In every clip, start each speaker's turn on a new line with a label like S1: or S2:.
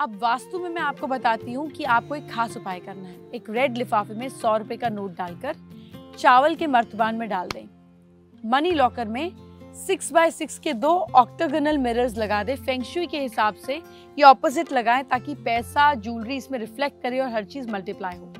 S1: अब वास्तु में मैं आपको बताती हूँ कि आपको एक खास उपाय करना है। एक रेड लिफाफे में सौ रुपए का नोट डालकर चावल के मर्तबान में डाल दें। मनी लॉकर में सिक्स बाय सिक्स के दो ऑक्टागनल मिरर्स लगा दें। फेंगशुई के हिसाब से ये ऑपोजिट लगाएँ ताकि पैसा ज्वेलरी इसमें रिफ्लेक्ट करे और हर चीज़ मल्टीप्लाई हो।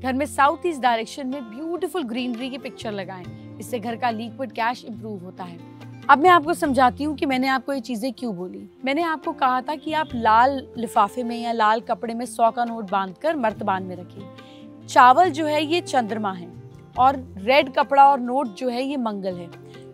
S1: घर में साउथ ईस्ट डायरेक्शन में ब्यूटीफुल ग्रीनरी की पिक्चर लगाएँ। इससे घर का लिक्विड कैश इंप्रूव होता है। अब मैं आपको समझाती हूँ कि मैंने आपको ये चीज़ें क्यों बोली। मैंने आपको कहा था कि आप लाल लिफाफे में या लाल कपड़े में सौ का नोट बाँध कर मर्तबान में रखें। चावल जो है ये चंद्रमा है और रेड कपड़ा और नोट जो है ये मंगल है।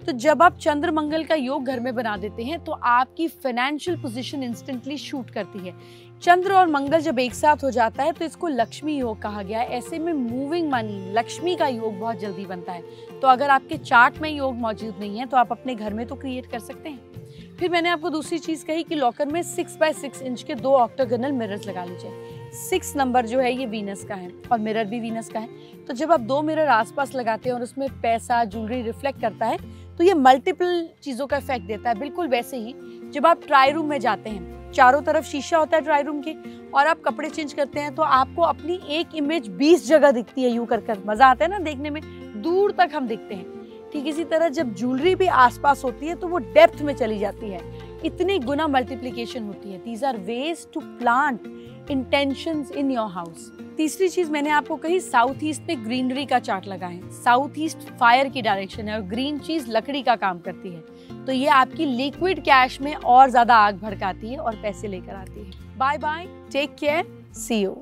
S1: तो जब आप चंद्र मंगल का योग घर में बना देते हैं तो आपकी फाइनेंशियल पोजीशन इंस्टेंटली शूट करती है। चंद्र और मंगल जब एक साथ हो जाता है तो इसको लक्ष्मी योग कहा गया है। ऐसे में मूविंग मनी लक्ष्मी का योग बहुत जल्दी बनता है। तो अगर आपके चार्ट में योग मौजूद नहीं है तो आप अपने घर में तो क्रिएट कर सकते हैं। फिर मैंने आपको दूसरी चीज़ कही कि लॉकर में सिक्स बाय सिक्स इंच के दो ऑक्टागनल मिरर्स लगा लीजिए। सिक्स नंबर जो है, ये वीनस का है और मिरर भी वीनस का है। तो जब आप दो मिरर आसपास लगाते हैं और उसमें पैसा ज्वेलरी रिफ्लेक्ट करता है तो ये मल्टीपल चीज़ों का इफ़ेक्ट देता है। बिल्कुल वैसे ही, जब आप ट्राई रूम में जाते हैं, चारों तरफ़ शीशा होता है ट्राई रूम के, और आप कपड़े चेंज करते हैं तो आपको अपनी एक इमेज बीस जगह दिखती है, यू कर कर। मज़ा आता है ना देखने में? दूर तक हम दिखते हैं। ठीक, इसी तरह जब ज्वेलरी भी आसपास होती है तो वो डेप्थ में चली जाती है। इतनी गुना मल्टीप्लीकेशन होती है। These are ways to plant intention in your house तीसरी चीज़ मैंने आपको कही साउथ ईस्ट पे ग्रीनरी का चार्ट लगा है। साउथ ईस्ट फायर की डायरेक्शन है और ग्रीन चीज़ लकड़ी का काम करती है। तो ये आपकी लिक्विड कैश में और ज़्यादा आग भड़काती है और पैसे लेकर आती है। Bye bye take care see you